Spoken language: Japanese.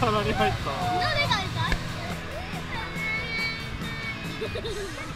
鼻に入った。が痛い